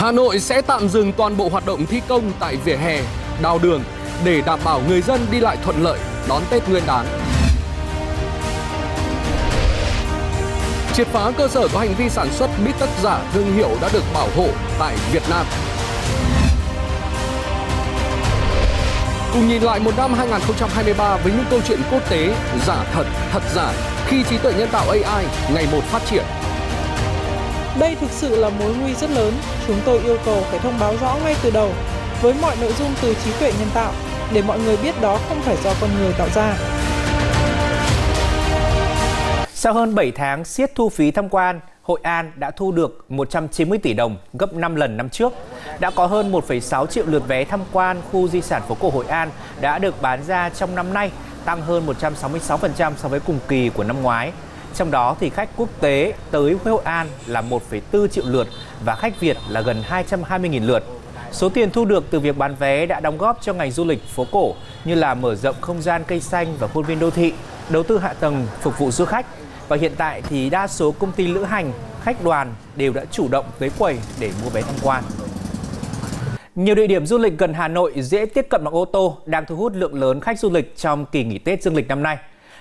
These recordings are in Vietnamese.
Hà Nội sẽ tạm dừng toàn bộ hoạt động thi công tại vỉa hè, đào đường để đảm bảo người dân đi lại thuận lợi đón Tết Nguyên đán. Triệt phá cơ sở có hành vi sản xuất bít tất giả thương hiệu đã được bảo hộ tại Việt Nam. Cùng nhìn lại một năm 2023 với những câu chuyện quốc tế giả thật, thật giả khi trí tuệ nhân tạo AI ngày một phát triển. Đây thực sự là mối nguy rất lớn. Chúng tôi yêu cầu phải thông báo rõ ngay từ đầu với mọi nội dung từ trí tuệ nhân tạo để mọi người biết đó không phải do con người tạo ra. Sau hơn 7 tháng siết thu phí tham quan, Hội An đã thu được 190 tỷ đồng, gấp 5 lần năm trước. Đã có hơn 1,6 triệu lượt vé tham quan khu di sản phố cổ Hội An đã được bán ra trong năm nay, tăng hơn 166% so với cùng kỳ của năm ngoái. Trong đó thì khách quốc tế tới Hội An là 1,4 triệu lượt và khách Việt là gần 220.000 lượt. Số tiền thu được từ việc bán vé đã đóng góp cho ngành du lịch phố cổ như là mở rộng không gian cây xanh và khuôn viên đô thị, đầu tư hạ tầng phục vụ du khách. Và hiện tại thì đa số công ty lữ hành, khách đoàn đều đã chủ động tới quầy để mua vé tham quan. Nhiều địa điểm du lịch gần Hà Nội dễ tiếp cận bằng ô tô đang thu hút lượng lớn khách du lịch trong kỳ nghỉ Tết dương lịch năm nay.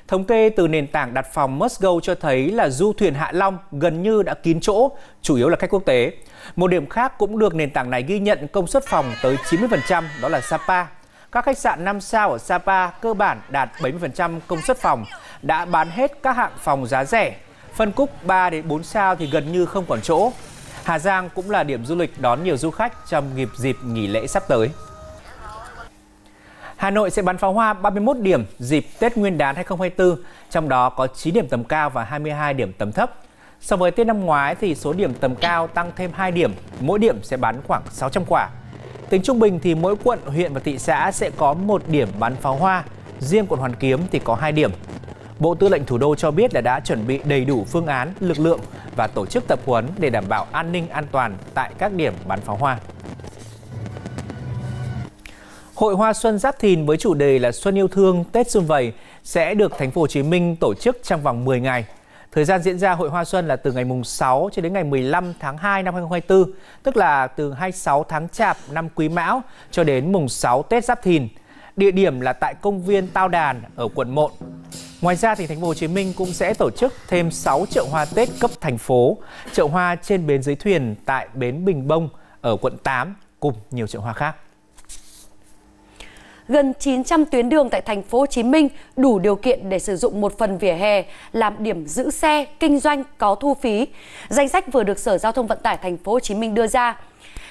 Thống kê từ nền tảng đặt phòng Mustgo cho thấy là du thuyền Hạ Long gần như đã kín chỗ, chủ yếu là khách quốc tế. Một điểm khác cũng được nền tảng này ghi nhận công suất phòng tới 90% đó là Sapa. Các khách sạn 5 sao ở Sapa cơ bản đạt 70% công suất phòng, đã bán hết các hạng phòng giá rẻ. Phân khúc 3 đến 4 sao thì gần như không còn chỗ. Hà Giang cũng là điểm du lịch đón nhiều du khách trong dịp dịp nghỉ lễ sắp tới. Hà Nội sẽ bắn pháo hoa 31 điểm dịp Tết Nguyên đán 2024, trong đó có 9 điểm tầm cao và 22 điểm tầm thấp. So với Tết năm ngoái thì số điểm tầm cao tăng thêm 2 điểm, mỗi điểm sẽ bắn khoảng 600 quả. Tính trung bình thì mỗi quận, huyện và thị xã sẽ có một điểm bắn pháo hoa, riêng quận Hoàn Kiếm thì có 2 điểm. Bộ Tư lệnh Thủ đô cho biết là đã chuẩn bị đầy đủ phương án, lực lượng và tổ chức tập huấn để đảm bảo an ninh an toàn tại các điểm bắn pháo hoa. Hội Hoa Xuân Giáp Thìn với chủ đề là Xuân yêu thương, Tết xuân vầy sẽ được thành phố Hồ Chí Minh tổ chức trong vòng 10 ngày. Thời gian diễn ra Hội Hoa Xuân là từ ngày mùng 6 cho đến ngày 15 tháng 2 năm 2024, tức là từ 26 tháng Chạp năm Quý Mão cho đến mùng 6 Tết Giáp Thìn. Địa điểm là tại công viên Tao Đàn ở quận 1. Ngoài ra thì thành phố Hồ Chí Minh cũng sẽ tổ chức thêm 6 chợ hoa Tết cấp thành phố, chợ hoa trên bến dưới thuyền tại bến Bình Bông ở quận 8 cùng nhiều chợ hoa khác gần 900 tuyến đường tại thành phố Hồ Chí Minh đủ điều kiện để sử dụng một phần vỉa hè làm điểm giữ xe kinh doanh có thu phí. Danh sách vừa được Sở Giao thông Vận tải thành phố Hồ Chí Minh đưa ra.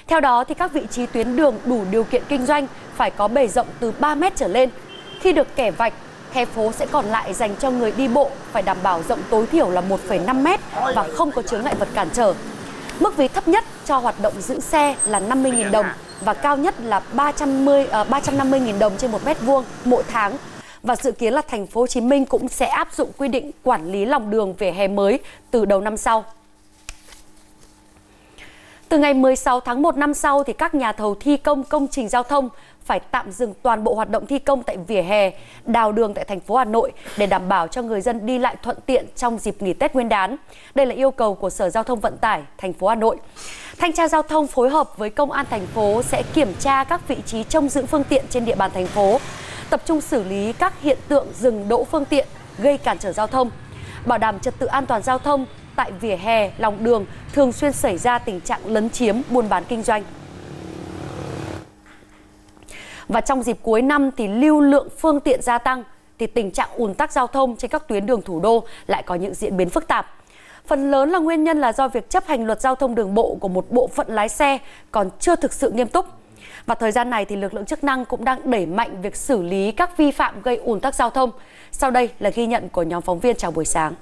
Theo đó thì các vị trí tuyến đường đủ điều kiện kinh doanh phải có bề rộng từ 3m trở lên. Khi được kẻ vạch, hè phố sẽ còn lại dành cho người đi bộ phải đảm bảo rộng tối thiểu là 1,5m và không có chướng ngại vật cản trở. Mức phí thấp nhất cho hoạt động giữ xe là 50.000 đồng và cao nhất là 310 uh, 350.000 đồng trên một mét vuông mỗi tháng. Và dự kiến là thành phố Hồ Chí Minh cũng sẽ áp dụng quy định quản lý lòng đường về hè mới từ đầu năm sau. Từ ngày 16 tháng 1 năm sau thì các nhà thầu thi công công trình giao thông phải tạm dừng toàn bộ hoạt động thi công tại vỉa hè, đào đường tại thành phố Hà Nội để đảm bảo cho người dân đi lại thuận tiện trong dịp nghỉ Tết Nguyên đán. Đây là yêu cầu của Sở Giao thông Vận tải thành phố Hà Nội. Thanh tra giao thông phối hợp với công an thành phố sẽ kiểm tra các vị trí trông giữ phương tiện trên địa bàn thành phố, tập trung xử lý các hiện tượng dừng đỗ phương tiện gây cản trở giao thông, bảo đảm trật tự an toàn giao thông tại vỉa hè, lòng đường thường xuyên xảy ra tình trạng lấn chiếm, buôn bán kinh doanh. Và trong dịp cuối năm thì lưu lượng phương tiện gia tăng thì tình trạng ùn tắc giao thông trên các tuyến đường thủ đô lại có những diễn biến phức tạp. Phần lớn là nguyên nhân là do việc chấp hành luật giao thông đường bộ của một bộ phận lái xe còn chưa thực sự nghiêm túc. Và thời gian này thì lực lượng chức năng cũng đang đẩy mạnh việc xử lý các vi phạm gây ùn tắc giao thông. Sau đây là ghi nhận của nhóm phóng viên chào buổi sáng.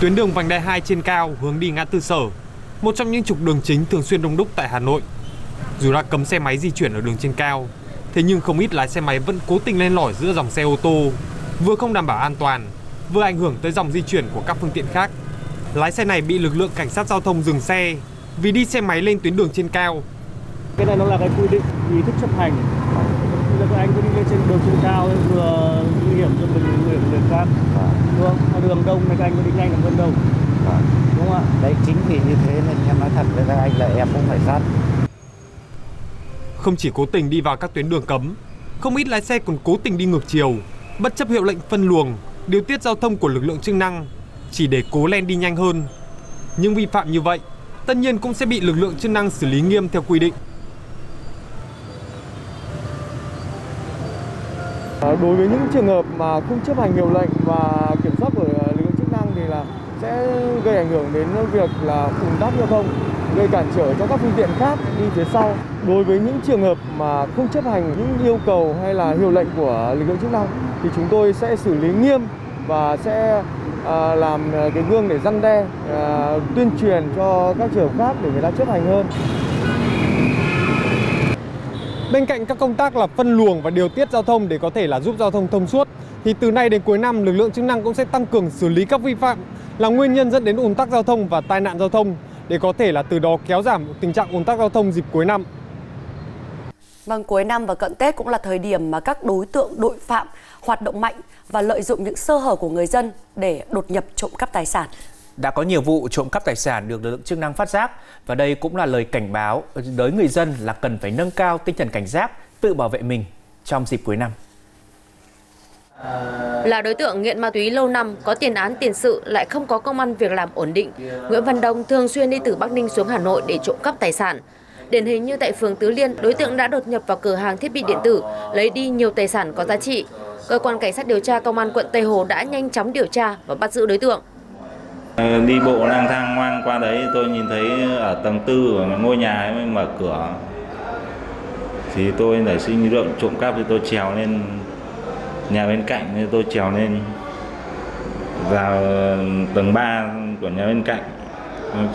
Tuyến đường vành đai 2 trên cao hướng đi ngã tư sở, một trong những trục đường chính thường xuyên đông đúc tại Hà Nội. Dù đã cấm xe máy di chuyển ở đường trên cao, thế nhưng không ít lái xe máy vẫn cố tình lên lỏi giữa dòng xe ô tô vừa không đảm bảo an toàn, vừa ảnh hưởng tới dòng di chuyển của các phương tiện khác. Lái xe này bị lực lượng cảnh sát giao thông dừng xe vì đi xe máy lên tuyến đường trên cao. Cái này nó là cái quy định ý thức chấp hành. Bây giờ các anh cứ đi lên trên đường trên cao vừa nguy hiểm cho mình nguy hiểm người khác. Đúng không? Đường đông này các anh cứ đi nhanh làm hơn đông. Vâng. Đúng không ạ? Đấy chính vì như thế nên em nói thật với các anh là em cũng phải sát. Không chỉ cố tình đi vào các tuyến đường cấm, không ít lái xe còn cố tình đi ngược chiều, bất chấp hiệu lệnh phân luồng, điều tiết giao thông của lực lượng chức năng, chỉ để cố len đi nhanh hơn. Nhưng vi phạm như vậy, tất nhiên cũng sẽ bị lực lượng chức năng xử lý nghiêm theo quy định. Ờ, đối với những trường hợp mà không chấp hành hiệu lệnh và kiểm soát của lực lượng chức năng thì là sẽ gây ảnh hưởng đến việc là ủn tắc giao thông, gây cản trở cho các phương tiện khác đi phía sau. Đối với những trường hợp mà không chấp hành những yêu cầu hay là hiệu lệnh của lực lượng chức năng thì chúng tôi sẽ xử lý nghiêm và sẽ à, làm à, cái gương để răn đe, à, tuyên truyền cho các trường hợp khác để người ta chấp hành hơn. Bên cạnh các công tác là phân luồng và điều tiết giao thông để có thể là giúp giao thông thông suốt, thì từ nay đến cuối năm lực lượng chức năng cũng sẽ tăng cường xử lý các vi phạm là nguyên nhân dẫn đến ùn tắc giao thông và tai nạn giao thông để có thể là từ đó kéo giảm tình trạng ùn tắc giao thông dịp cuối năm. Vâng, cuối năm và cận Tết cũng là thời điểm mà các đối tượng tội phạm hoạt động mạnh và lợi dụng những sơ hở của người dân để đột nhập trộm cắp tài sản. Đã có nhiều vụ trộm cắp tài sản được lực lượng chức năng phát giác và đây cũng là lời cảnh báo tới người dân là cần phải nâng cao tinh thần cảnh giác, tự bảo vệ mình trong dịp cuối năm. Là đối tượng nghiện ma túy lâu năm, có tiền án tiền sự lại không có công ăn việc làm ổn định, Nguyễn Văn Đông thường xuyên đi từ Bắc Ninh xuống Hà Nội để trộm cắp tài sản. Điển hình như tại phường Tứ Liên, đối tượng đã đột nhập vào cửa hàng thiết bị điện tử, lấy đi nhiều tài sản có giá trị. Cơ quan cảnh sát điều tra công an quận Tây Hồ đã nhanh chóng điều tra và bắt giữ đối tượng. Ờ, đi bộ lang thang ngoan qua đấy tôi nhìn thấy ở tầng tư của ngôi nhà ấy mở cửa thì tôi nảy sinh ý định trộm cắp thì tôi trèo lên nhà bên cạnh nên tôi trèo lên vào tầng 3 của nhà bên cạnh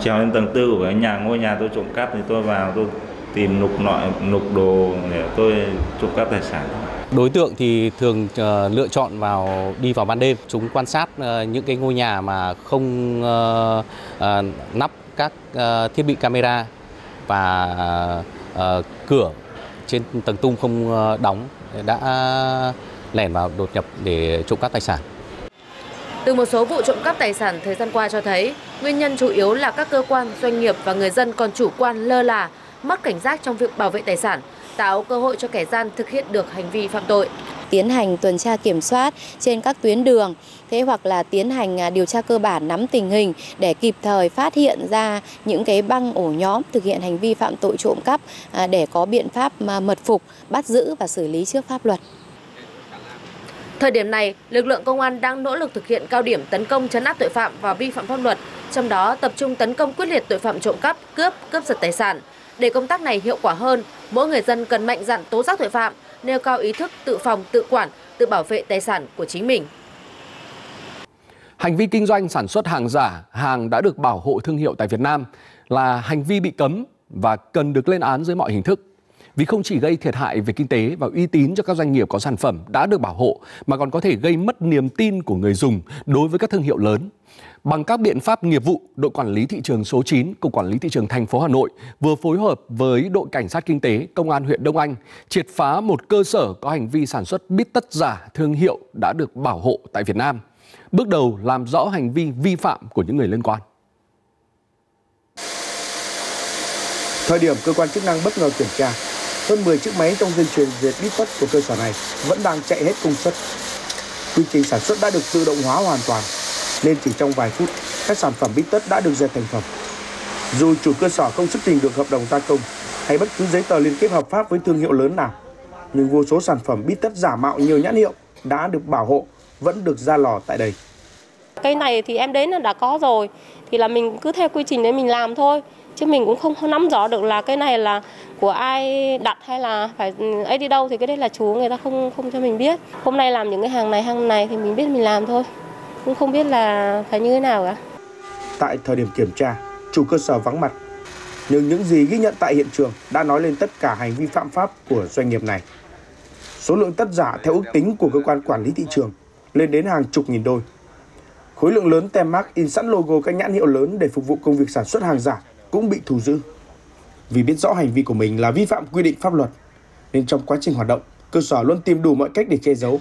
trèo lên tầng tư của nhà ngôi nhà tôi trộm cắp thì tôi vào tôi tìm nục nội nục đồ để tôi trộm cắp tài sản Đối tượng thì thường uh, lựa chọn vào đi vào ban đêm. Chúng quan sát uh, những cái ngôi nhà mà không uh, uh, nắp các uh, thiết bị camera và uh, cửa trên tầng tung không uh, đóng đã lẻn vào đột nhập để trộm cắp tài sản. Từ một số vụ trộm cắp tài sản thời gian qua cho thấy, nguyên nhân chủ yếu là các cơ quan, doanh nghiệp và người dân còn chủ quan lơ là, mất cảnh giác trong việc bảo vệ tài sản, tạo cơ hội cho kẻ gian thực hiện được hành vi phạm tội. Tiến hành tuần tra kiểm soát trên các tuyến đường, thế hoặc là tiến hành điều tra cơ bản nắm tình hình để kịp thời phát hiện ra những cái băng ổ nhóm thực hiện hành vi phạm tội trộm cắp để có biện pháp mật phục, bắt giữ và xử lý trước pháp luật. Thời điểm này, lực lượng công an đang nỗ lực thực hiện cao điểm tấn công chấn áp tội phạm và vi phạm pháp luật, trong đó tập trung tấn công quyết liệt tội phạm trộm cắp, cướp, cướp giật tài sản. Để công tác này hiệu quả hơn, mỗi người dân cần mạnh dạn tố giác tội phạm, nêu cao ý thức tự phòng, tự quản, tự bảo vệ tài sản của chính mình. Hành vi kinh doanh sản xuất hàng giả, hàng đã được bảo hộ thương hiệu tại Việt Nam là hành vi bị cấm và cần được lên án dưới mọi hình thức. Vì không chỉ gây thiệt hại về kinh tế và uy tín cho các doanh nghiệp có sản phẩm đã được bảo hộ mà còn có thể gây mất niềm tin của người dùng đối với các thương hiệu lớn. Bằng các biện pháp nghiệp vụ, đội quản lý thị trường số 9, Cục Quản lý thị trường thành phố Hà Nội vừa phối hợp với đội cảnh sát kinh tế Công an huyện Đông Anh triệt phá một cơ sở có hành vi sản xuất bít tất giả thương hiệu đã được bảo hộ tại Việt Nam. Bước đầu làm rõ hành vi vi phạm của những người liên quan. Thời điểm cơ quan chức năng bất ngờ kiểm tra, hơn 10 chiếc máy trong dây chuyền dệt bít tất của cơ sở này vẫn đang chạy hết công suất. Quy trình sản xuất đã được tự động hóa hoàn toàn, nên chỉ trong vài phút, các sản phẩm bít tất đã được dệt thành phẩm. Dù chủ cơ sở không xuất trình được hợp đồng gia công hay bất cứ giấy tờ liên kết hợp pháp với thương hiệu lớn nào, nhưng vô số sản phẩm bít tất giả mạo nhiều nhãn hiệu đã được bảo hộ vẫn được ra lò tại đây. Cây này thì em đến là đã có rồi, thì là mình cứ theo quy trình đấy mình làm thôi chứ mình cũng không nắm rõ được là cái này là của ai đặt hay là phải ừ, ấy đi đâu thì cái đấy là chú người ta không không cho mình biết. Hôm nay làm những cái hàng này hàng này thì mình biết mình làm thôi. Cũng không biết là phải như thế nào cả. Tại thời điểm kiểm tra, chủ cơ sở vắng mặt. Nhưng những gì ghi nhận tại hiện trường đã nói lên tất cả hành vi phạm pháp của doanh nghiệp này. Số lượng tất giả theo ước tính của cơ quan quản lý thị trường lên đến hàng chục nghìn đôi. Khối lượng lớn tem mác in sẵn logo các nhãn hiệu lớn để phục vụ công việc sản xuất hàng giả cũng bị thù giữ. Vì biết rõ hành vi của mình là vi phạm quy định pháp luật, nên trong quá trình hoạt động, cơ sở luôn tìm đủ mọi cách để che giấu.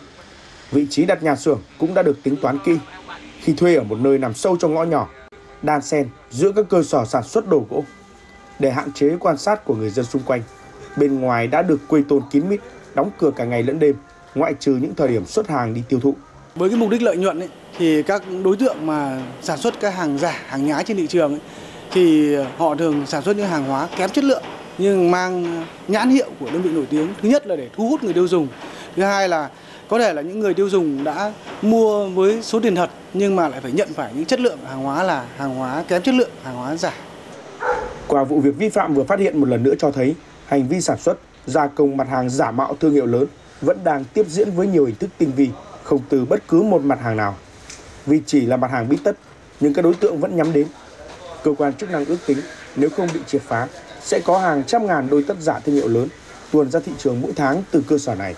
Vị trí đặt nhà xưởng cũng đã được tính toán kỹ khi thuê ở một nơi nằm sâu trong ngõ nhỏ, đan xen giữa các cơ sở sản xuất đồ gỗ. Để hạn chế quan sát của người dân xung quanh, bên ngoài đã được quây tôn kín mít, đóng cửa cả ngày lẫn đêm, ngoại trừ những thời điểm xuất hàng đi tiêu thụ. Với cái mục đích lợi nhuận ấy, thì các đối tượng mà sản xuất các hàng giả, hàng nhái trên thị trường ấy, thì họ thường sản xuất những hàng hóa kém chất lượng nhưng mang nhãn hiệu của đơn vị nổi tiếng. Thứ nhất là để thu hút người tiêu dùng. Thứ hai là có thể là những người tiêu dùng đã mua với số tiền thật nhưng mà lại phải nhận phải những chất lượng hàng hóa là hàng hóa kém chất lượng, hàng hóa giả. Qua vụ việc vi phạm vừa phát hiện một lần nữa cho thấy hành vi sản xuất, gia công mặt hàng giả mạo thương hiệu lớn vẫn đang tiếp diễn với nhiều hình thức tinh vi, không từ bất cứ một mặt hàng nào. Vì chỉ là mặt hàng bí tất, nhưng các đối tượng vẫn nhắm đến. Cơ quan chức năng ước tính nếu không bị triệt phá, sẽ có hàng trăm ngàn đôi tất giả thương hiệu lớn tuồn ra thị trường mỗi tháng từ cơ sở này.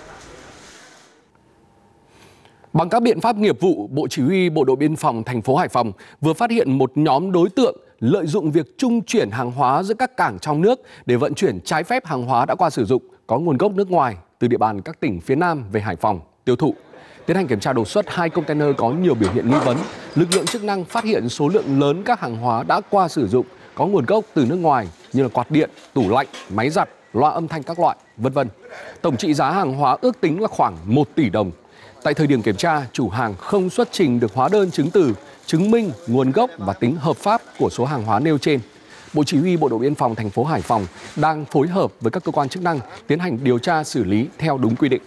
Bằng các biện pháp nghiệp vụ, Bộ Chỉ huy Bộ đội Biên phòng thành phố Hải Phòng vừa phát hiện một nhóm đối tượng lợi dụng việc trung chuyển hàng hóa giữa các cảng trong nước để vận chuyển trái phép hàng hóa đã qua sử dụng có nguồn gốc nước ngoài từ địa bàn các tỉnh phía Nam về Hải Phòng tiêu thụ. Tiến hành kiểm tra đột xuất hai container có nhiều biểu hiện nghi vấn, lực lượng chức năng phát hiện số lượng lớn các hàng hóa đã qua sử dụng có nguồn gốc từ nước ngoài như là quạt điện, tủ lạnh, máy giặt, loa âm thanh các loại, vân vân. Tổng trị giá hàng hóa ước tính là khoảng 1 tỷ đồng. Tại thời điểm kiểm tra, chủ hàng không xuất trình được hóa đơn chứng từ, chứng minh nguồn gốc và tính hợp pháp của số hàng hóa nêu trên. Bộ Chỉ huy Bộ đội Biên phòng thành phố Hải Phòng đang phối hợp với các cơ quan chức năng tiến hành điều tra xử lý theo đúng quy định.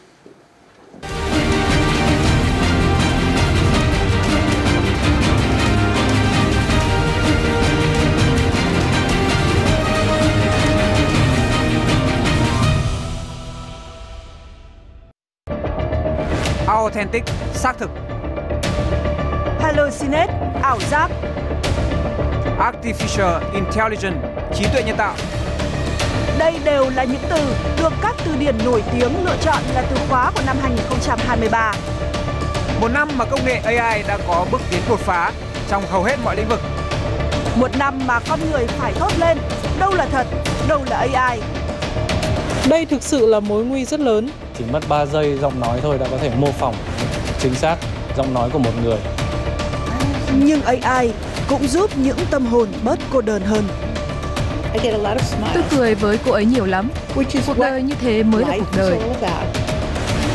Authentic, xác thực. Hallucinate, ảo giác. Artificial Intelligence, trí tuệ nhân tạo. Đây đều là những từ được các từ điển nổi tiếng lựa chọn là từ khóa của năm 2023. Một năm mà công nghệ AI đã có bước tiến đột phá trong hầu hết mọi lĩnh vực. Một năm mà con người phải thốt lên, đâu là thật, đâu là AI. Đây thực sự là mối nguy rất lớn. Chỉ mất 3 giây giọng nói thôi đã có thể mô phỏng chính xác giọng nói của một người. Nhưng AI cũng giúp những tâm hồn bớt cô đơn hơn. Tôi cười với cô ấy nhiều lắm. Cuộc đời như thế mới là cuộc đời.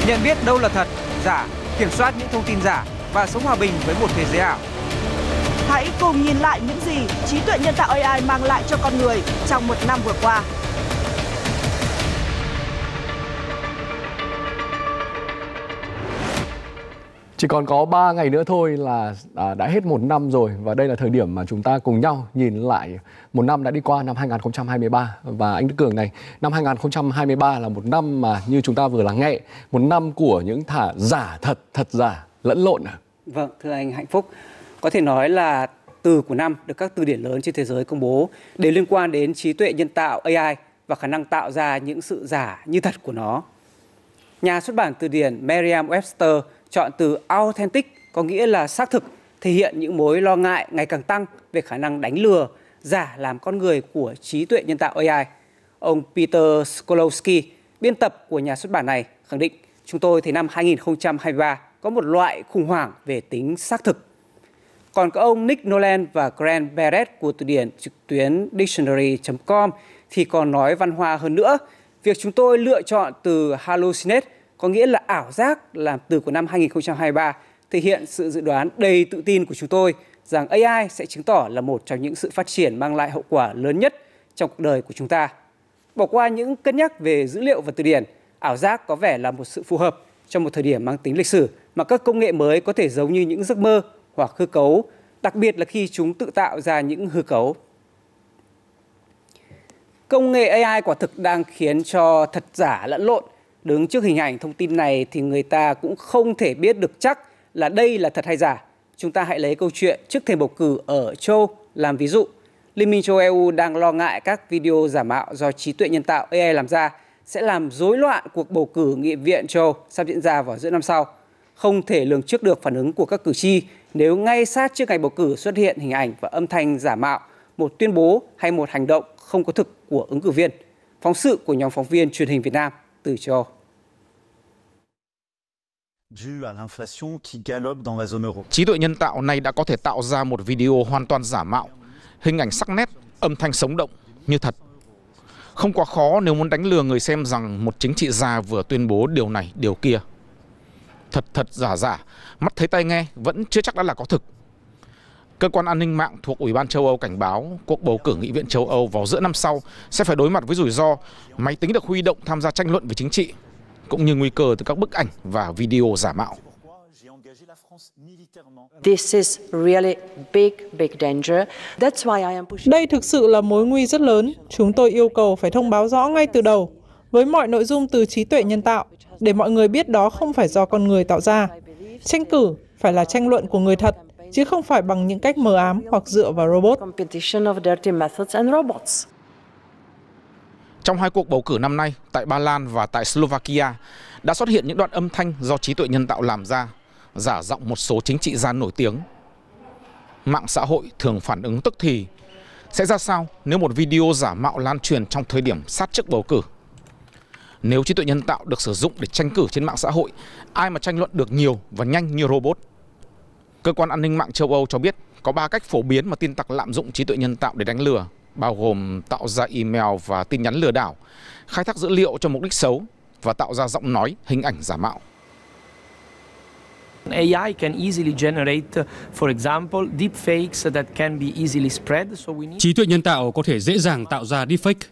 Nhận biết đâu là thật, giả, kiểm soát những thông tin giả và sống hòa bình với một thế giới ảo. Hãy cùng nhìn lại những gì trí tuệ nhân tạo AI mang lại cho con người trong một năm vừa qua. Chỉ còn có 3 ngày nữa thôi là à, đã hết một năm rồi và đây là thời điểm mà chúng ta cùng nhau nhìn lại một năm đã đi qua năm 2023 và anh Đức Cường này, năm 2023 là một năm mà như chúng ta vừa lắng nghe, một năm của những thả giả thật thật giả lẫn lộn? Vâng thưa anh Hạnh Phúc, có thể nói là từ của năm được các từ điển lớn trên thế giới công bố đều liên quan đến trí tuệ nhân tạo AI và khả năng tạo ra những sự giả như thật của nó. Nhà xuất bản từ điển Merriam-Webster chọn từ authentic có nghĩa là xác thực, thể hiện những mối lo ngại ngày càng tăng về khả năng đánh lừa, giả làm con người của trí tuệ nhân tạo AI. Ông Peter Skolowski, biên tập của nhà xuất bản này, khẳng định chúng tôi thấy năm 2023 có một loại khủng hoảng về tính xác thực. Còn có ông Nick Nolan và Grant Barrett của từ điển trực tuyến dictionary.com thì còn nói văn hoa hơn nữa. Việc chúng tôi lựa chọn từ hallucinate có nghĩa là ảo giác làm từ của năm 2023 thể hiện sự dự đoán đầy tự tin của chúng tôi rằng AI sẽ chứng tỏ là một trong những sự phát triển mang lại hậu quả lớn nhất trong cuộc đời của chúng ta. Bỏ qua những cân nhắc về dữ liệu và từ điển, ảo giác có vẻ là một sự phù hợp trong một thời điểm mang tính lịch sử mà các công nghệ mới có thể giống như những giấc mơ hoặc hư cấu, đặc biệt là khi chúng tự tạo ra những hư cấu. Công nghệ AI quả thực đang khiến cho thật giả lẫn lộn Đứng trước hình ảnh thông tin này thì người ta cũng không thể biết được chắc là đây là thật hay giả. Chúng ta hãy lấy câu chuyện trước thềm bầu cử ở châu làm ví dụ. Liên minh châu EU đang lo ngại các video giả mạo do trí tuệ nhân tạo AI làm ra sẽ làm rối loạn cuộc bầu cử nghị viện châu sắp diễn ra vào giữa năm sau. Không thể lường trước được phản ứng của các cử tri nếu ngay sát trước ngày bầu cử xuất hiện hình ảnh và âm thanh giả mạo, một tuyên bố hay một hành động không có thực của ứng cử viên. Phóng sự của nhóm phóng viên truyền hình Việt Nam từ cho Trí tuệ nhân tạo này đã có thể tạo ra một video hoàn toàn giả mạo, hình ảnh sắc nét, âm thanh sống động như thật. Không quá khó nếu muốn đánh lừa người xem rằng một chính trị gia vừa tuyên bố điều này, điều kia. Thật thật giả giả, mắt thấy tai nghe vẫn chưa chắc đã là có thực. Cơ quan an ninh mạng thuộc Ủy ban châu Âu cảnh báo cuộc bầu cử nghị viện châu Âu vào giữa năm sau sẽ phải đối mặt với rủi ro máy tính được huy động tham gia tranh luận về chính trị, cũng như nguy cơ từ các bức ảnh và video giả mạo. Đây thực sự là mối nguy rất lớn. Chúng tôi yêu cầu phải thông báo rõ ngay từ đầu với mọi nội dung từ trí tuệ nhân tạo để mọi người biết đó không phải do con người tạo ra. Tranh cử phải là tranh luận của người thật, chứ không phải bằng những cách mờ ám hoặc dựa vào robot. Competition of dirty methods and robots. Trong hai cuộc bầu cử năm nay, tại Ba Lan và tại Slovakia, đã xuất hiện những đoạn âm thanh do trí tuệ nhân tạo làm ra, giả giọng một số chính trị gia nổi tiếng. Mạng xã hội thường phản ứng tức thì. Sẽ ra sao nếu một video giả mạo lan truyền trong thời điểm sát trước bầu cử? Nếu trí tuệ nhân tạo được sử dụng để tranh cử trên mạng xã hội, ai mà tranh luận được nhiều và nhanh như robot? Cơ quan an ninh mạng châu Âu cho biết có 3 cách phổ biến mà tin tặc lạm dụng trí tuệ nhân tạo để đánh lừa, bao gồm tạo ra email và tin nhắn lừa đảo, khai thác dữ liệu cho mục đích xấu và tạo ra giọng nói, hình ảnh giả mạo. AI can easily generate, for example, deepfakes that can be easily spread. So we need... Trí tuệ nhân tạo có thể dễ dàng tạo ra deepfake.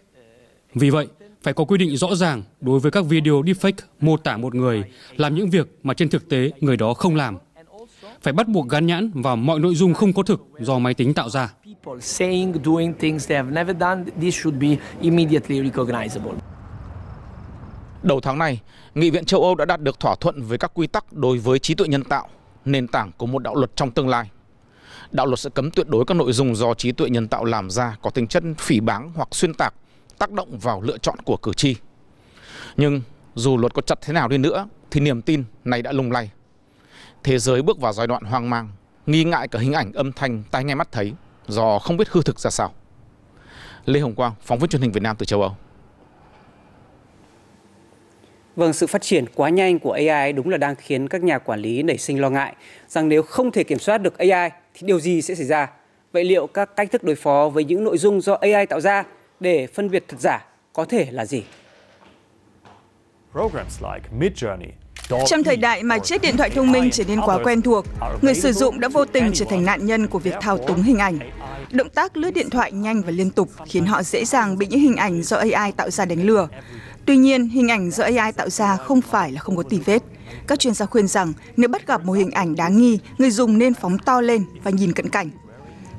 Vì vậy, phải có quy định rõ ràng đối với các video deepfake mô tả một người làm những việc mà trên thực tế người đó không làm. Phải bắt buộc gắn nhãn vào mọi nội dung không có thực do máy tính tạo ra. People saying, doing things they have never done, this should be immediately recognizable. Đầu tháng này, Nghị viện châu Âu đã đạt được thỏa thuận với các quy tắc đối với trí tuệ nhân tạo, nền tảng của một đạo luật trong tương lai. Đạo luật sẽ cấm tuyệt đối các nội dung do trí tuệ nhân tạo làm ra có tính chất phỉ báng hoặc xuyên tạc, tác động vào lựa chọn của cử tri. Nhưng dù luật có chặt thế nào đi nữa, thì niềm tin này đã lung lay. Thế giới bước vào giai đoạn hoang mang, nghi ngại cả hình ảnh âm thanh tai nghe mắt thấy do không biết hư thực ra sao. Lê Hồng Quang, phóng viên truyền hình Việt Nam từ châu Âu. Vâng, sự phát triển quá nhanh của AI đúng là đang khiến các nhà quản lý nảy sinh lo ngại rằng nếu không thể kiểm soát được AI thì điều gì sẽ xảy ra? Vậy liệu các cách thức đối phó với những nội dung do AI tạo ra để phân biệt thật giả có thể là gì? Trong thời đại mà chiếc điện thoại thông minh trở nên quá quen thuộc, người sử dụng đã vô tình trở thành nạn nhân của việc thao túng hình ảnh. Động tác lướt điện thoại nhanh và liên tục khiến họ dễ dàng bị những hình ảnh do AI tạo ra đánh lừa. Tuy nhiên, hình ảnh do AI tạo ra không phải là không có tì vết. Các chuyên gia khuyên rằng nếu bắt gặp một hình ảnh đáng nghi, người dùng nên phóng to lên và nhìn cận cảnh.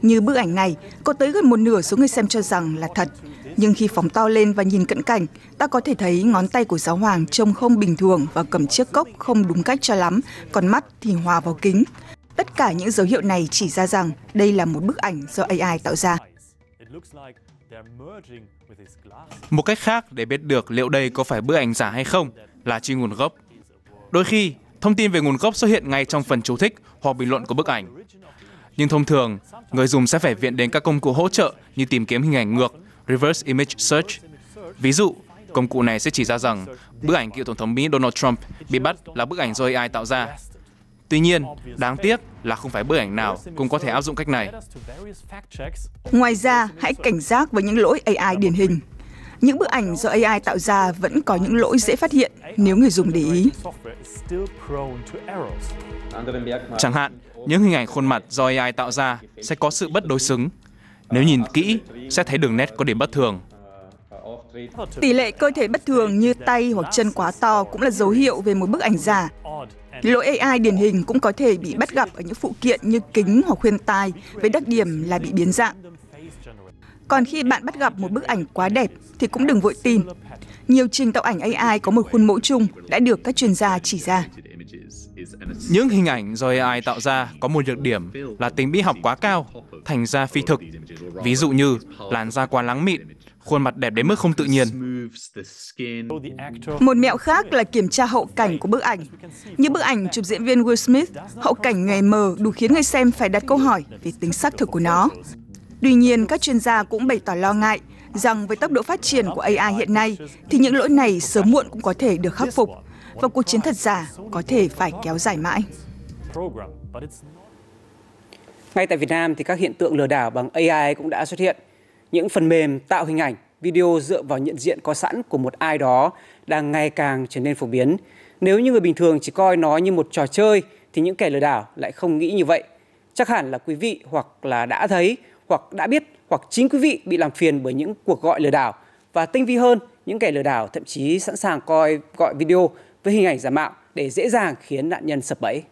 Như bức ảnh này, có tới gần một nửa số người xem cho rằng là thật. Nhưng khi phóng to lên và nhìn cận cảnh, ta có thể thấy ngón tay của giáo hoàng trông không bình thường và cầm chiếc cốc không đúng cách cho lắm, còn mắt thì hòa vào kính. Tất cả những dấu hiệu này chỉ ra rằng đây là một bức ảnh do AI tạo ra. Một cách khác để biết được liệu đây có phải bức ảnh giả hay không là truy nguồn gốc. Đôi khi, thông tin về nguồn gốc xuất hiện ngay trong phần chú thích hoặc bình luận của bức ảnh. Nhưng thông thường, người dùng sẽ phải viện đến các công cụ hỗ trợ như tìm kiếm hình ảnh ngược, reverse image search. Ví dụ, công cụ này sẽ chỉ ra rằng bức ảnh cựu tổng thống Mỹ Donald Trump bị bắt là bức ảnh do AI tạo ra. Tuy nhiên, đáng tiếc là không phải bức ảnh nào cũng có thể áp dụng cách này. Ngoài ra, hãy cảnh giác với những lỗi AI điển hình. Những bức ảnh do AI tạo ra vẫn có những lỗi dễ phát hiện nếu người dùng để ý. Chẳng hạn, những hình ảnh khuôn mặt do AI tạo ra sẽ có sự bất đối xứng. Nếu nhìn kỹ, sẽ thấy đường nét có điểm bất thường. Tỷ lệ cơ thể bất thường như tay hoặc chân quá to cũng là dấu hiệu về một bức ảnh giả. Lỗi AI điển hình cũng có thể bị bắt gặp ở những phụ kiện như kính hoặc khuyên tai với đặc điểm là bị biến dạng. Còn khi bạn bắt gặp một bức ảnh quá đẹp thì cũng đừng vội tin. Nhiều trình tạo ảnh AI có một khuôn mẫu chung đã được các chuyên gia chỉ ra. Những hình ảnh do AI tạo ra có một nhược điểm là tính mỹ học quá cao, thành ra phi thực. Ví dụ như làn da quá lắng mịn, khuôn mặt đẹp đến mức không tự nhiên. Một mẹo khác là kiểm tra hậu cảnh của bức ảnh. Như bức ảnh chụp diễn viên Will Smith, hậu cảnh ngày mờ đủ khiến người xem phải đặt câu hỏi về tính xác thực của nó. Tuy nhiên, các chuyên gia cũng bày tỏ lo ngại rằng với tốc độ phát triển của AI hiện nay thì những lỗi này sớm muộn cũng có thể được khắc phục và cuộc chiến thật giả có thể phải kéo dài mãi. Ngay tại Việt Nam thì các hiện tượng lừa đảo bằng AI cũng đã xuất hiện. Những phần mềm tạo hình ảnh, video dựa vào nhận diện có sẵn của một ai đó đang ngày càng trở nên phổ biến. Nếu như người bình thường chỉ coi nó như một trò chơi thì những kẻ lừa đảo lại không nghĩ như vậy. Chắc hẳn là quý vị hoặc là đã thấy hoặc đã biết hoặc chính quý vị bị làm phiền bởi những cuộc gọi lừa đảo và tinh vi hơn, những kẻ lừa đảo thậm chí sẵn sàng coi gọi video với hình ảnh giả mạo để dễ dàng khiến nạn nhân sập bẫy.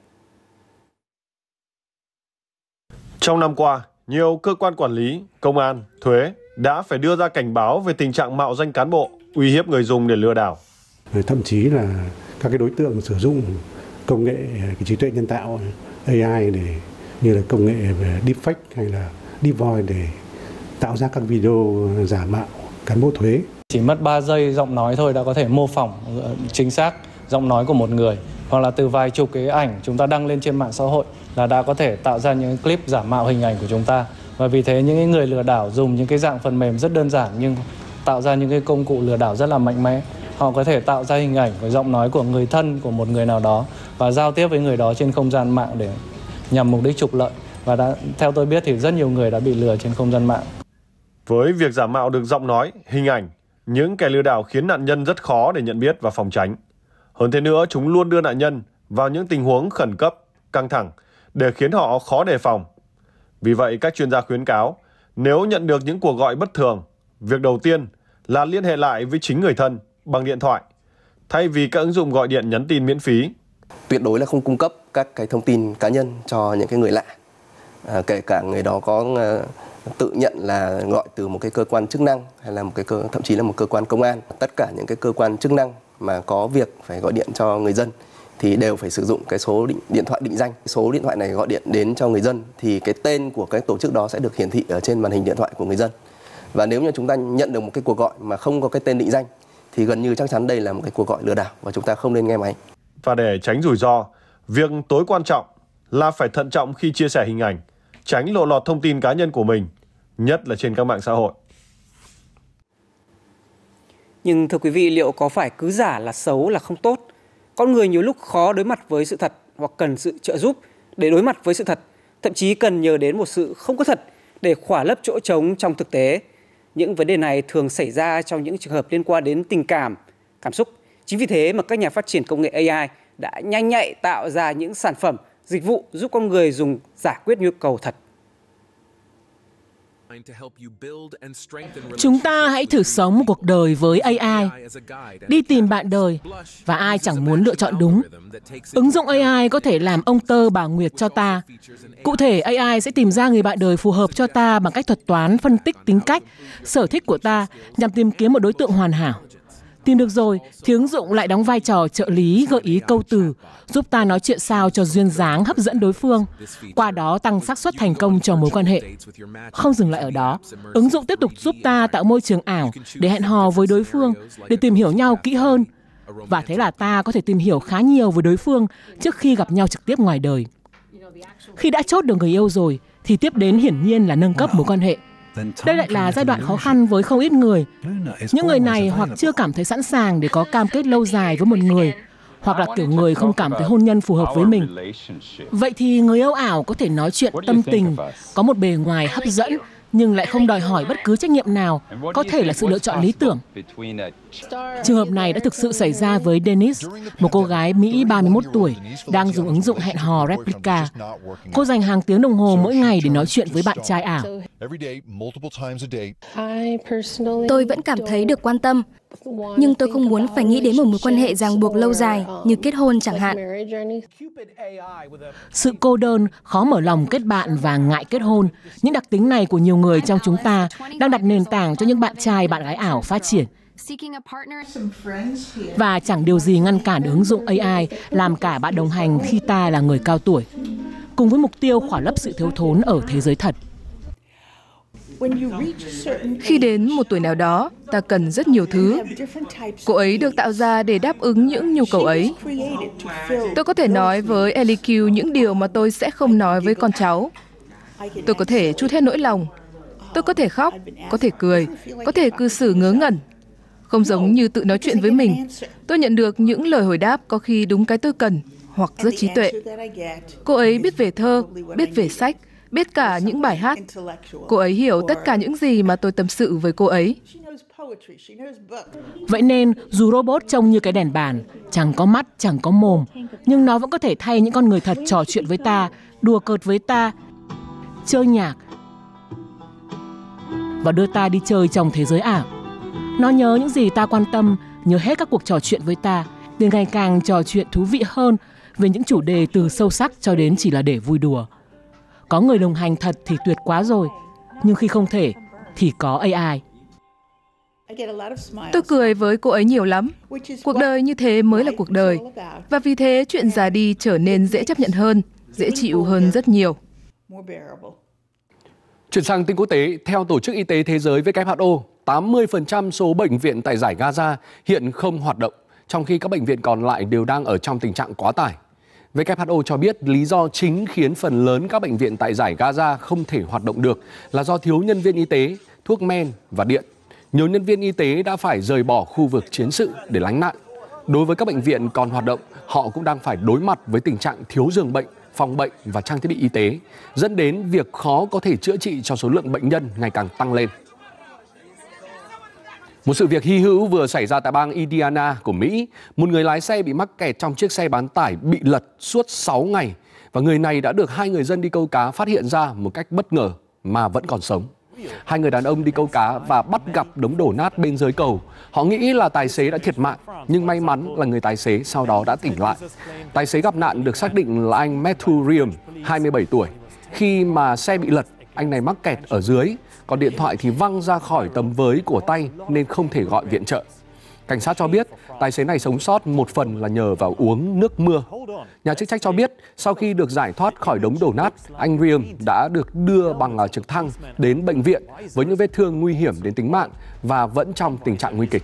Trong năm qua, nhiều cơ quan quản lý, công an, thuế đã phải đưa ra cảnh báo về tình trạng mạo danh cán bộ, uy hiếp người dùng để lừa đảo. Thậm chí là các cái đối tượng sử dụng công nghệ cái trí tuệ nhân tạo AI để như là công nghệ về deepfake hay là deep voice để tạo ra các video giả mạo cán bộ thuế. Chỉ mất 3 giây giọng nói thôi đã có thể mô phỏng chính xác giọng nói của một người hoặc là từ vài chục cái ảnh chúng ta đăng lên trên mạng xã hội là đã có thể tạo ra những clip giả mạo hình ảnh của chúng ta và vì thế những người lừa đảo dùng những cái dạng phần mềm rất đơn giản nhưng tạo ra những cái công cụ lừa đảo rất là mạnh mẽ họ có thể tạo ra hình ảnh và giọng nói của người thân của một người nào đó và giao tiếp với người đó trên không gian mạng để nhằm mục đích trục lợi và đã theo tôi biết thì rất nhiều người đã bị lừa trên không gian mạng. Với việc giả mạo được giọng nói, hình ảnh, những kẻ lừa đảo khiến nạn nhân rất khó để nhận biết và phòng tránh. Hơn thế nữa, chúng luôn đưa nạn nhân vào những tình huống khẩn cấp, căng thẳng để khiến họ khó đề phòng. Vì vậy, các chuyên gia khuyến cáo, nếu nhận được những cuộc gọi bất thường, việc đầu tiên là liên hệ lại với chính người thân bằng điện thoại, thay vì các ứng dụng gọi điện nhắn tin miễn phí. Tuyệt đối là không cung cấp các cái thông tin cá nhân cho những cái người lạ. À, kể cả người đó có à, tự nhận là gọi từ một cái cơ quan chức năng hay là một cái cơ thậm chí là một cơ quan công an tất cả những cái cơ quan chức năng mà có việc phải gọi điện cho người dân thì đều phải sử dụng cái số định, điện thoại định danh. Số điện thoại này gọi điện đến cho người dân thì cái tên của cái tổ chức đó sẽ được hiển thị ở trên màn hình điện thoại của người dân. Và nếu như chúng ta nhận được một cái cuộc gọi mà không có cái tên định danh thì gần như chắc chắn đây là một cái cuộc gọi lừa đảo và chúng ta không nên nghe máy. Và để tránh rủi ro việc tối quan trọng là phải thận trọng khi chia sẻ hình ảnh tránh lộ lọt thông tin cá nhân của mình, nhất là trên các mạng xã hội. Nhưng thưa quý vị, liệu có phải cứ giả là xấu là không tốt? Con người nhiều lúc khó đối mặt với sự thật hoặc cần sự trợ giúp để đối mặt với sự thật, thậm chí cần nhờ đến một sự không có thật để khỏa lấp chỗ trống trong thực tế. Những vấn đề này thường xảy ra trong những trường hợp liên quan đến tình cảm, cảm xúc. Chính vì thế mà các nhà phát triển công nghệ AI đã nhanh nhạy tạo ra những sản phẩm dịch vụ giúp con người dùng giải quyết nhu cầu thật. Chúng ta hãy thử sống một cuộc đời với AI, đi tìm bạn đời và ai chẳng muốn lựa chọn đúng. Ứng dụng AI có thể làm ông tơ bà Nguyệt cho ta. Cụ thể, AI sẽ tìm ra người bạn đời phù hợp cho ta bằng cách thuật toán phân tích tính cách, sở thích của ta nhằm tìm kiếm một đối tượng hoàn hảo. Tìm được rồi thì ứng dụng lại đóng vai trò trợ lý gợi ý câu từ, giúp ta nói chuyện sao cho duyên dáng hấp dẫn đối phương, qua đó tăng xác suất thành công cho mối quan hệ. Không dừng lại ở đó, ứng dụng tiếp tục giúp ta tạo môi trường ảo để hẹn hò với đối phương, để tìm hiểu nhau kỹ hơn. Và thế là ta có thể tìm hiểu khá nhiều với đối phương trước khi gặp nhau trực tiếp ngoài đời. Khi đã chốt được người yêu rồi, thì tiếp đến hiển nhiên là nâng cấp mối quan hệ. Đây lại là giai đoạn khó khăn với không ít người. Những người này hoặc chưa cảm thấy sẵn sàng để có cam kết lâu dài với một người, hoặc là kiểu người không cảm thấy hôn nhân phù hợp với mình. Vậy thì người yêu ảo có thể nói chuyện tâm tình, có một bề ngoài hấp dẫn nhưng lại không đòi hỏi bất cứ trách nhiệm nào, có thể là sự lựa chọn lý tưởng. Trường hợp này đã thực sự xảy ra với Dennis, một cô gái Mỹ 31 tuổi, đang dùng ứng dụng hẹn hò Replica. Cô dành hàng tiếng đồng hồ mỗi ngày để nói chuyện với bạn trai ảo. Tôi vẫn cảm thấy được quan tâm, nhưng tôi không muốn phải nghĩ đến một mối quan hệ ràng buộc lâu dài như kết hôn chẳng hạn. Sự cô đơn, khó mở lòng kết bạn và ngại kết hôn, những đặc tính này của nhiều người trong chúng ta đang đặt nền tảng cho những bạn trai bạn gái ảo phát triển. Và chẳng điều gì ngăn cản ứng dụng AI làm cả bạn đồng hành khi ta là người cao tuổi, cùng với mục tiêu khỏa lấp sự thiếu thốn ở thế giới thật. Khi đến một tuổi nào đó, ta cần rất nhiều thứ. Cô ấy được tạo ra để đáp ứng những nhu cầu ấy. Tôi có thể nói với Ellie Q những điều mà tôi sẽ không nói với con cháu. Tôi có thể chút hết nỗi lòng. Tôi có thể khóc, có thể cười, có thể cư xử ngớ ngẩn. Không giống như tự nói chuyện với mình. Tôi nhận được những lời hồi đáp có khi đúng cái tôi cần hoặc rất trí tuệ. Cô ấy biết về thơ, biết về sách, biết cả những bài hát. Cô ấy hiểu tất cả những gì mà tôi tâm sự với cô ấy. Vậy nên, dù robot trông như cái đèn bàn, chẳng có mắt, chẳng có mồm, nhưng nó vẫn có thể thay những con người thật trò chuyện với ta, đùa cợt với ta, chơi nhạc và đưa ta đi chơi trong thế giới ảo. Nó nhớ những gì ta quan tâm, nhớ hết các cuộc trò chuyện với ta, để ngày càng trò chuyện thú vị hơn về những chủ đề từ sâu sắc cho đến chỉ là để vui đùa. Có người đồng hành thật thì tuyệt quá rồi, nhưng khi không thể thì có AI. Tôi cười với cô ấy nhiều lắm. Cuộc đời như thế mới là cuộc đời. Và vì thế chuyện già đi trở nên dễ chấp nhận hơn, dễ chịu hơn rất nhiều. Chuyển sang tin quốc tế, theo Tổ chức Y tế Thế giới WHO, 80% số bệnh viện tại giải Gaza hiện không hoạt động, trong khi các bệnh viện còn lại đều đang ở trong tình trạng quá tải. WHO cho biết lý do chính khiến phần lớn các bệnh viện tại giải Gaza không thể hoạt động được là do thiếu nhân viên y tế, thuốc men và điện. Nhiều nhân viên y tế đã phải rời bỏ khu vực chiến sự để lánh nạn. Đối với các bệnh viện còn hoạt động, họ cũng đang phải đối mặt với tình trạng thiếu giường bệnh, phòng bệnh và trang thiết bị y tế, dẫn đến việc khó có thể chữa trị cho số lượng bệnh nhân ngày càng tăng lên. Một sự việc hy hữu vừa xảy ra tại bang Indiana của Mỹ. Một người lái xe bị mắc kẹt trong chiếc xe bán tải bị lật suốt 6 ngày. Và người này đã được hai người dân đi câu cá phát hiện ra một cách bất ngờ mà vẫn còn sống. Hai người đàn ông đi câu cá và bắt gặp đống đổ nát bên dưới cầu. Họ nghĩ là tài xế đã thiệt mạng, nhưng may mắn là người tài xế sau đó đã tỉnh lại. Tài xế gặp nạn được xác định là anh Matthew Riem, 27 tuổi. Khi mà xe bị lật, anh này mắc kẹt ở dưới, còn điện thoại thì văng ra khỏi tầm với của tay nên không thể gọi viện trợ. Cảnh sát cho biết tài xế này sống sót một phần là nhờ vào uống nước mưa. Nhà chức trách cho biết sau khi được giải thoát khỏi đống đổ nát, anh Riem đã được đưa bằng à, trực thăng đến bệnh viện với những vết thương nguy hiểm đến tính mạng và vẫn trong tình trạng nguy kịch.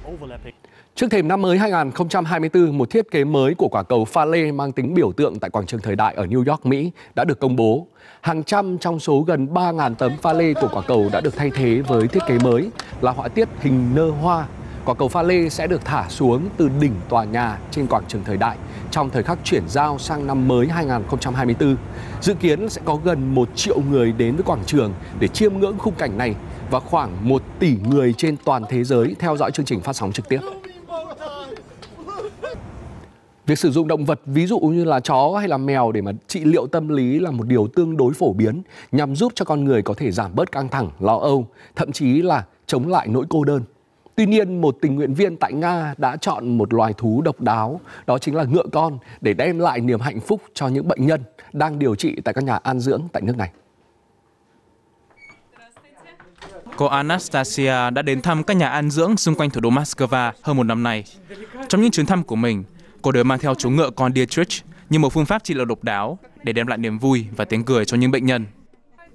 Trước thềm năm mới 2024, một thiết kế mới của quả cầu pha lê mang tính biểu tượng tại quảng trường thời đại ở New York, Mỹ đã được công bố. Hàng trăm trong số gần 3.000 tấm pha lê của quả cầu đã được thay thế với thiết kế mới là họa tiết hình nơ hoa. Quả cầu pha lê sẽ được thả xuống từ đỉnh tòa nhà trên quảng trường thời đại trong thời khắc chuyển giao sang năm mới 2024. Dự kiến sẽ có gần 1 triệu người đến với quảng trường để chiêm ngưỡng khung cảnh này và khoảng 1 tỷ người trên toàn thế giới theo dõi chương trình phát sóng trực tiếp. Việc sử dụng động vật ví dụ như là chó hay là mèo để mà trị liệu tâm lý là một điều tương đối phổ biến nhằm giúp cho con người có thể giảm bớt căng thẳng, lo âu, thậm chí là chống lại nỗi cô đơn. Tuy nhiên, một tình nguyện viên tại Nga đã chọn một loài thú độc đáo, đó chính là ngựa con, để đem lại niềm hạnh phúc cho những bệnh nhân đang điều trị tại các nhà an dưỡng tại nước này. Cô Anastasia đã đến thăm các nhà an dưỡng xung quanh thủ đô Moscow hơn một năm nay. Trong những chuyến thăm của mình, cô đều mang theo chú ngựa con Dietrich như một phương pháp trị liệu độc đáo để đem lại niềm vui và tiếng cười cho những bệnh nhân.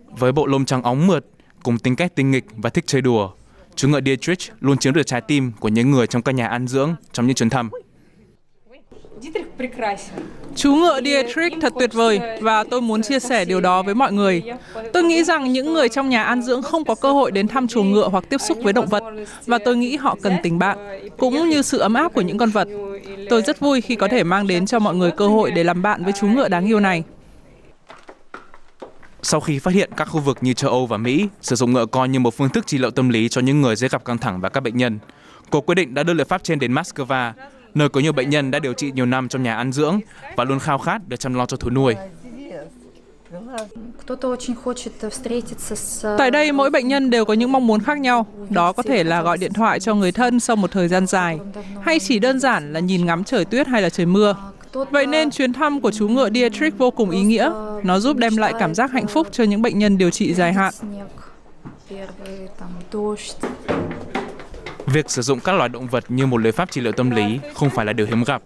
Với bộ lông trắng óng mượt, cùng tính cách tinh nghịch và thích chơi đùa, chú ngựa Dietrich luôn chiếm được trái tim của những người trong các nhà an dưỡng trong những chuyến thăm. Chú ngựa Dietrich thật tuyệt vời và tôi muốn chia sẻ điều đó với mọi người. Tôi nghĩ rằng những người trong nhà an dưỡng không có cơ hội đến thăm chuồng ngựa hoặc tiếp xúc với động vật và tôi nghĩ họ cần tình bạn cũng như sự ấm áp của những con vật. Tôi rất vui khi có thể mang đến cho mọi người cơ hội để làm bạn với chú ngựa đáng yêu này. Sau khi phát hiện các khu vực như châu Âu và Mỹ sử dụng ngựa con như một phương thức trị liệu tâm lý cho những người dễ gặp căng thẳng và các bệnh nhân, cô quyết định đã đưa liệu pháp trên đến Moscow, nơi có nhiều bệnh nhân đã điều trị nhiều năm trong nhà ăn dưỡng và luôn khao khát được chăm lo cho thú nuôi. Tại đây, mỗi bệnh nhân đều có những mong muốn khác nhau. Đó có thể là gọi điện thoại cho người thân sau một thời gian dài, hay chỉ đơn giản là nhìn ngắm trời tuyết hay là trời mưa. Vậy nên chuyến thăm của chú ngựa Dietrich vô cùng ý nghĩa. Nó giúp đem lại cảm giác hạnh phúc cho những bệnh nhân điều trị dài hạn. Việc sử dụng các loài động vật như một liệu pháp trị liệu tâm lý không phải là điều hiếm gặp.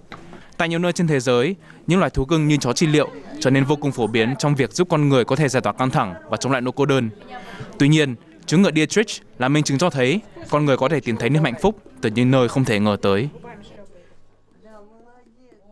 Tại nhiều nơi trên thế giới, những loài thú cưng như chó trị liệu trở nên vô cùng phổ biến trong việc giúp con người có thể giải tỏa căng thẳng và chống lại nỗi cô đơn. Tuy nhiên, chú ngựa Dietrich là minh chứng cho thấy con người có thể tìm thấy niềm hạnh phúc từ những nơi không thể ngờ tới.